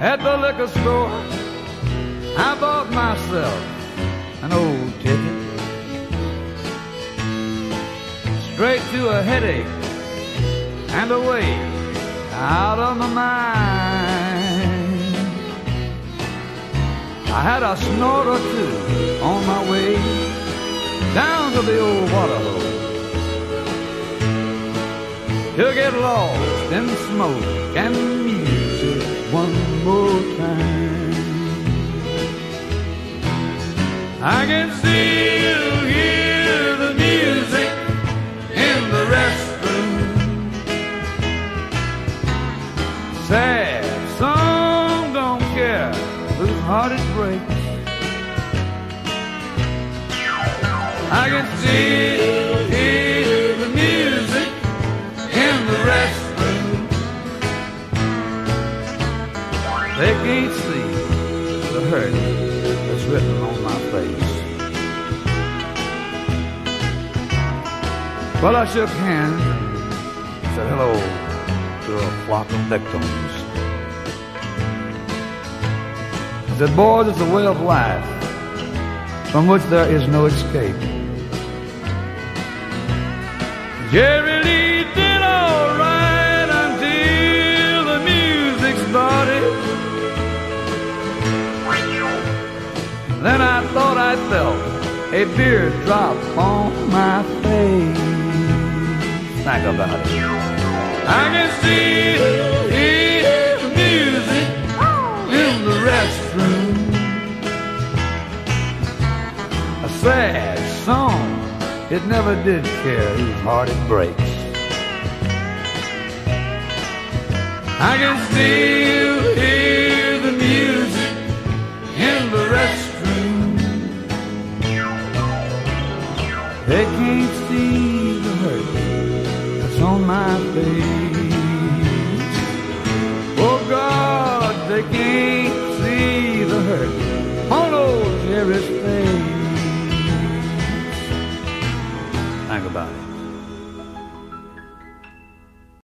At the liquor store, I bought myself an old ticket. Straight to a headache and away out of my mind. I had a snort or two on my way down to the old water hole to get lost in smoke and music one more time. I can still hear the music in the restroom. Sad song, don't care whose heart it breaks. I can still They can't see the hurt that's written on my face. Well, I shook hands and said hello to a flock of victims. I said, boys, it's a way of life from which there is no escape. Jerry Lee Then I thought I felt a beer drop on my face. Think about it. I can see, the music in the restroom. A sad song, it never did care whose heart it breaks. I can still They can't see the hurt that's on my face. Oh God, they can't see the hurt on old Jerry's face. Think about it.